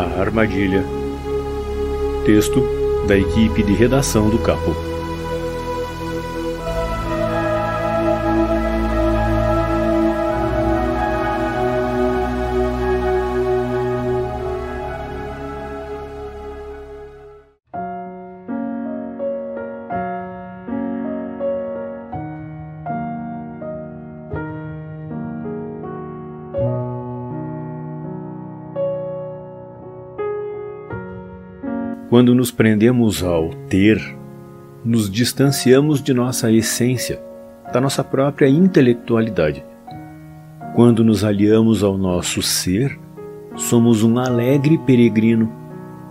armadilha. Texto da equipe de redação do Capo. Quando nos prendemos ao ter, nos distanciamos de nossa essência, da nossa própria intelectualidade. Quando nos aliamos ao nosso ser, somos um alegre peregrino,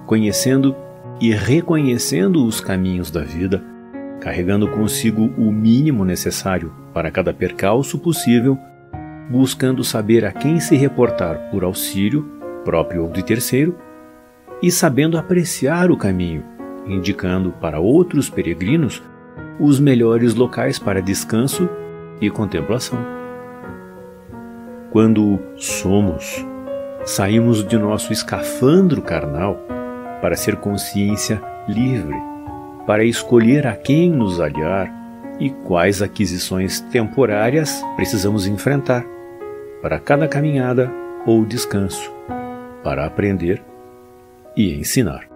conhecendo e reconhecendo os caminhos da vida, carregando consigo o mínimo necessário para cada percalço possível, buscando saber a quem se reportar por auxílio, próprio ou de terceiro, e sabendo apreciar o caminho, indicando para outros peregrinos os melhores locais para descanso e contemplação. Quando somos, saímos de nosso escafandro carnal para ser consciência livre, para escolher a quem nos aliar e quais aquisições temporárias precisamos enfrentar para cada caminhada ou descanso, para aprender e ensinar.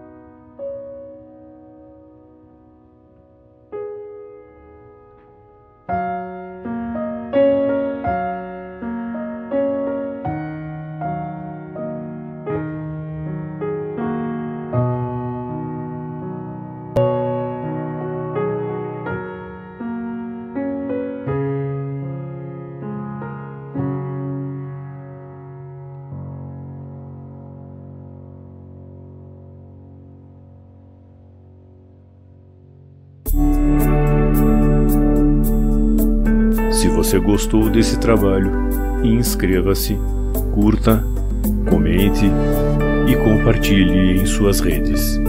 Se você gostou desse trabalho, inscreva-se, curta, comente e compartilhe em suas redes.